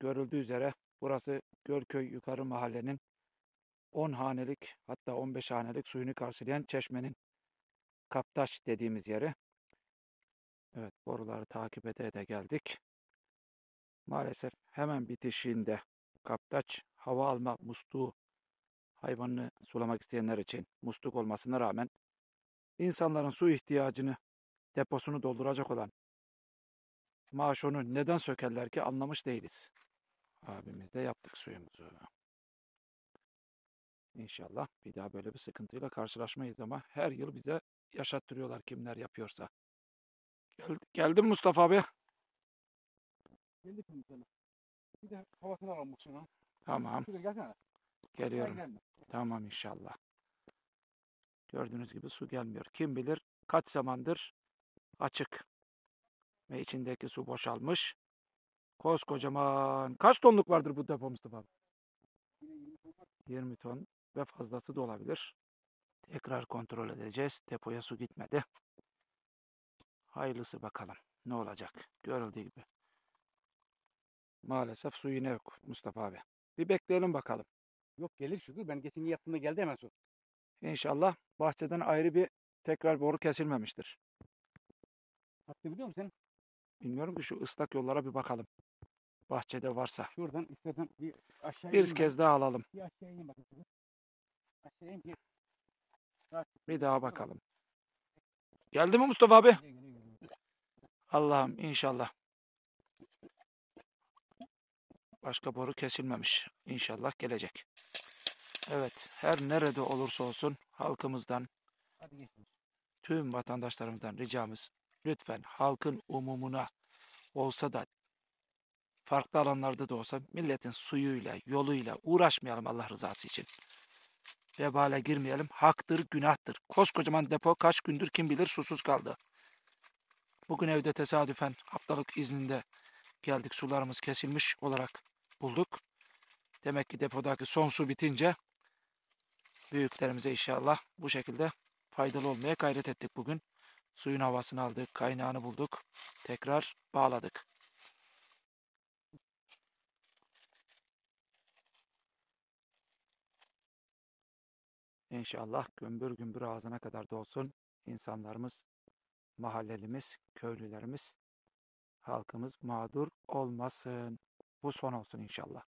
görüldüğü üzere burası Gölköy Yukarı Mahallenin 10 hanelik hatta 15 hanelik suyunu karşılayan çeşmenin Kaptaş dediğimiz yeri. Evet boruları takip ede ede geldik. Maalesef hemen bitişiğinde Kaptaç hava alma musluğu hayvanını sulamak isteyenler için musluk olmasına rağmen insanların su ihtiyacını deposunu dolduracak olan maaşonu neden sökerler ki anlamış değiliz. Abimiz de yaptık suyumuzu. İnşallah bir daha böyle bir sıkıntıyla karşılaşmayız ama her yıl bize yaşattırıyorlar kimler yapıyorsa. Gel, geldin Mustafa abi. Geldik mi sana? Bir de havasını alalım şuna. Tamam Şuraya gelsene. geliyorum. Tamam inşallah. Gördüğünüz gibi su gelmiyor. Kim bilir kaç zamandır açık. Ve içindeki su boşalmış. Koskocaman. Kaç tonluk vardır bu depo Mustafa abi? 20 ton ve fazlası da olabilir. Tekrar kontrol edeceğiz. Depoya su gitmedi. Hayırlısı bakalım. Ne olacak? Görüldüğü gibi. Maalesef su yine yok Mustafa abi. Bir bekleyelim bakalım. Yok gelir şükür. Ben geçen yaptığımda geldi hemen su. İnşallah bahçeden ayrı bir tekrar boru kesilmemiştir. Hatta biliyor musun sen? Bilmiyorum ki şu ıslak yollara bir bakalım. Bahçede varsa. Şuradan istersen bir aşağı Bir kez daha alalım. Bir aşağı ineyim bakayım. şöyle. Aşağı ineyim ki. Rahat- Bir daha bakalım. Geldi mi Mustafa abi? Allah'ım inşallah. Başka boru kesilmemiş. İnşallah gelecek. Evet, her nerede olursa olsun halkımızdan, tüm vatandaşlarımızdan ricamız lütfen halkın umumuna olsa da farklı alanlarda da olsa milletin suyuyla, yoluyla uğraşmayalım Allah rızası için. Vebale girmeyelim. Haktır, günahtır. Koskocaman depo kaç gündür kim bilir susuz kaldı. Bugün evde tesadüfen haftalık izninde geldik. Sularımız kesilmiş olarak bulduk. Demek ki depodaki son su bitince büyüklerimize inşallah bu şekilde faydalı olmaya gayret ettik bugün. Suyun havasını aldık, kaynağını bulduk. Tekrar bağladık. İnşallah gümbür gümbür ağzına kadar dolsun. İnsanlarımız, mahallelimiz, köylülerimiz, halkımız mağdur olmasın. Bu son olsun inşallah.